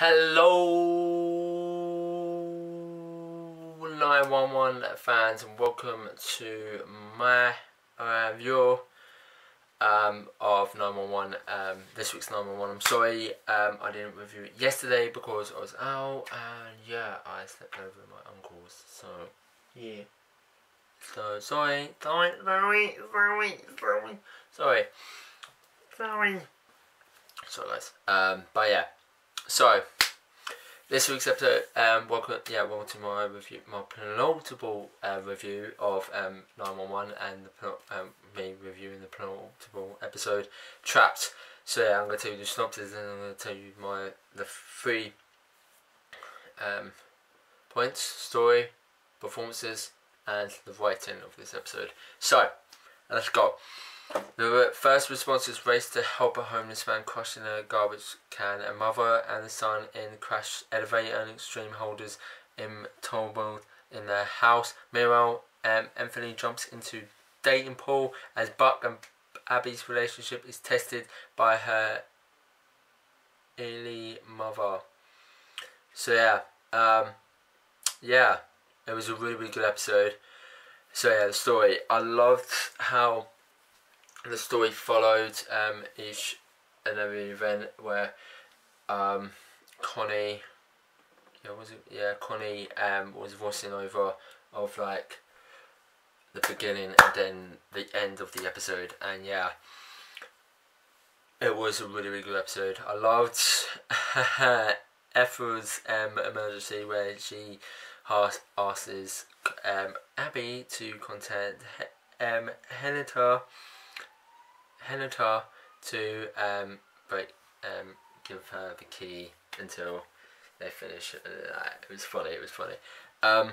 Hello, 911 fans, and welcome to my uh, review um, of 911. Um, this week's 911. I'm sorry um, I didn't review it yesterday because I was out, and yeah, I slept over at my uncle's. So yeah. So sorry, sorry, sorry, sorry, sorry, sorry, sorry. Sorry, guys. Um, but yeah. So, this week's episode, um, welcome, yeah, welcome to my review, my penultimate uh, review of um, 911 and the, um, me reviewing the penultimate episode, Trapped. So yeah, I'm going to tell you the synopsis and I'm going to tell you my, the three um, points, story, performances, and the writing of this episode. So, let's go. The first responses race to help a homeless man crushing a garbage can. A mother and a son in crash elevator and extreme holders in tumbled in their house. Meanwhile, um, Athena jumps into dating pool as Buck and Abby's relationship is tested by her illy mother. So yeah, um, yeah, it was a really really good episode. So yeah, the story. I loved how the story followed um, each another event where um, Connie, yeah, was it? Yeah, Connie um, was voicing over of like the beginning and then the end of the episode, and yeah, it was a really really good episode. I loved Ethel's um, emergency where she asks um, Abby to contact um, Hennifer Henata to um, break, um, give her the key until they finish. Uh, it was funny. It was funny. Um,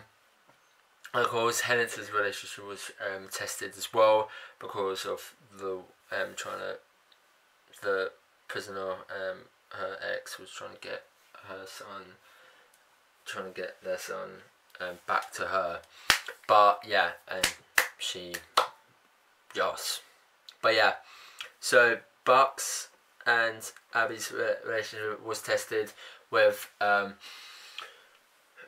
of course, Henata's relationship was um, tested as well because of the um, trying to the prisoner um, her ex was trying to get her son trying to get their son um, back to her but yeah and she yes but yeah so Buck's and Abby's relationship was tested with um,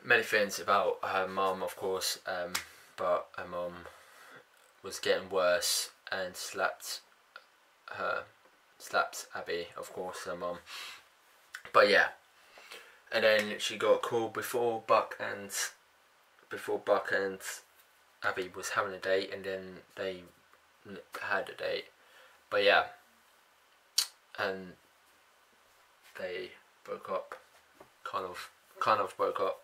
many things about her mum, of course, um, but her mum was getting worse and slapped her, slapped Abby, of course, her mum. But yeah, and then she got called before Buck and before Buck and Abby was having a date, and then they had a date but yeah, and they broke up, kind of, kind of broke up.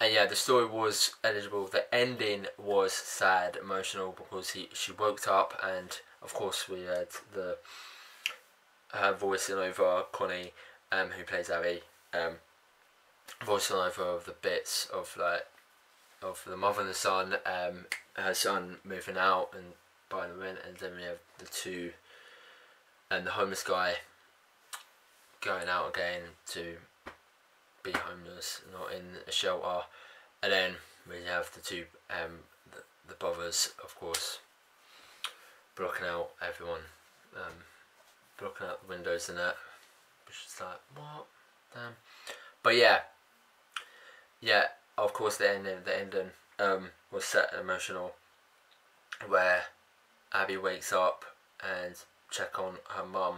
And yeah, the story was eligible. The ending was sad, emotional because he she woke up and of course we had the her voicing over Connie, um, who plays Abby, um, voicing over of the bits of like of the mother and the son, um, her son moving out and buying the rent, and then we have the two and the homeless guy going out again to be homeless, not in a shelter, and then we have the two um, the, the brothers, of course, blocking out everyone, um, blocking out the windows and that, which is like what, damn. But yeah, yeah, of course the ending, the ending um, was set emotional, where Abby wakes up and check on her mum,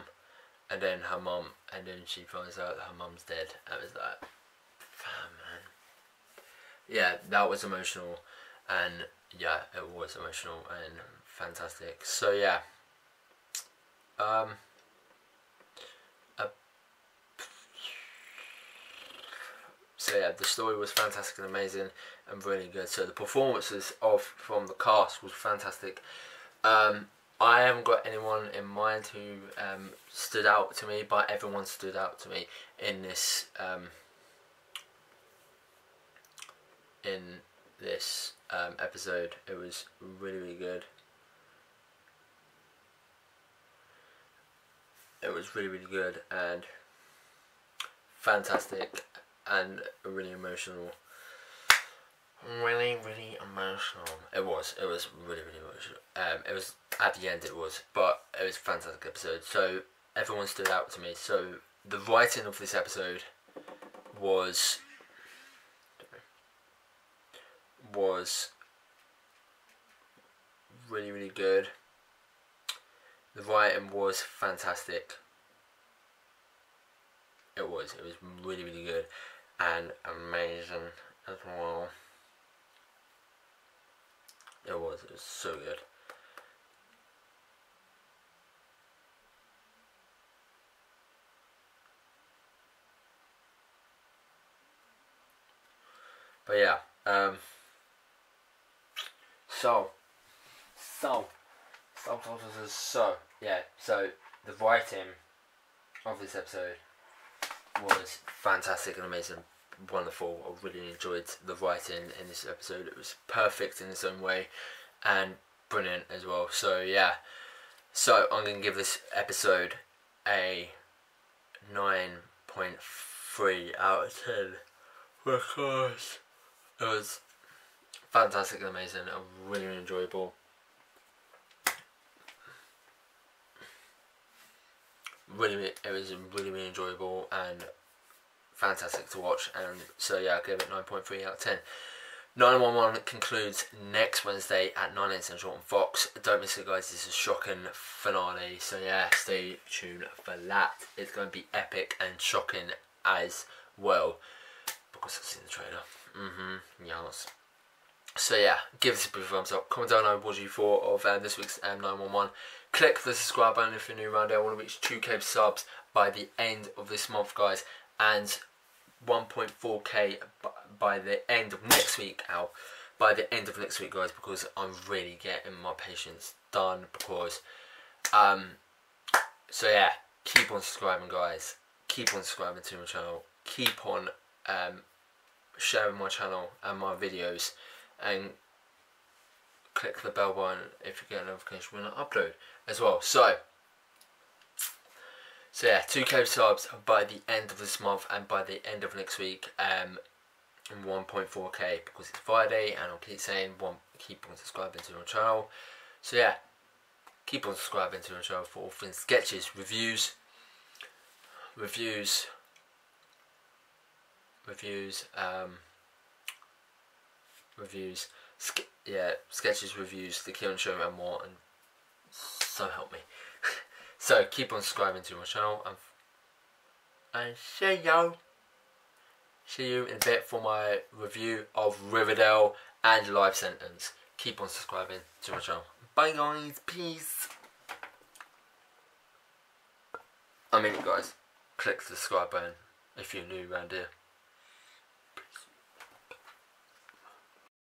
and then her mum, and then she finds out her mum's dead. I was like, fam, man. Yeah, that was emotional, and yeah, it was emotional and fantastic. So yeah, um, so yeah, the story was fantastic and amazing and really good. So the performances of from the cast was fantastic. Um, I haven't got anyone in mind who um, stood out to me, but everyone stood out to me in this um, in this um, episode. It was really really good. It was really really good and fantastic and really emotional really, really emotional. It was. It was really, really emotional. Um, it was at the end. It was, but it was a fantastic episode. So everyone stood out to me. So the writing of this episode was was really really good. The writing was fantastic. It was. It was really really good and amazing as well. It was. It was so good. But yeah, um, so, so, so, so, so, so, yeah, so the writing of this episode was fantastic and amazing, wonderful. I really enjoyed the writing in this episode. It was perfect in its own way and brilliant as well. So, yeah, so I'm going to give this episode a 9.3 out of 10 because it was fantastic and amazing and really, really enjoyable. Really, it was really, really enjoyable and fantastic to watch. And so, yeah, I gave it 9.3 out of 10. 911 concludes next Wednesday at 9 8 Central on Fox. Don't miss it, guys. This is a shocking finale. So, yeah, stay tuned for that. It's going to be epic and shocking as well because I've seen the trailer. Mm-hmm. Yes. So yeah, give this a big thumbs up. Comment down below what you thought of um, this week's M911. Click the subscribe button if you're new around here. I want to reach 2k subs by the end of this month, guys, and 1.4k by the end of next week. Out by the end of next week, guys, because I'm really getting my patience done. Because, um, so yeah, keep on subscribing, guys. Keep on subscribing to my channel. Keep on um, sharing my channel and my videos and click the bell button if you get a notification when I upload as well. So, so yeah, 2k subs by the end of this month and by the end of next week. Um, 1.4k because it's Friday and I'll keep saying one keep on subscribing to my channel. So yeah, keep on subscribing to my channel for all things sketches, reviews, reviews, reviews, um, reviews, sk yeah, sketches, reviews, the Ciaran Show and more, and so help me. so keep on subscribing to my channel, and, and see you. See you in a bit for my review of Riverdale and Life Sentence. Keep on subscribing to my channel. Bye guys, peace. I mean guys, click the subscribe button if you're new around here.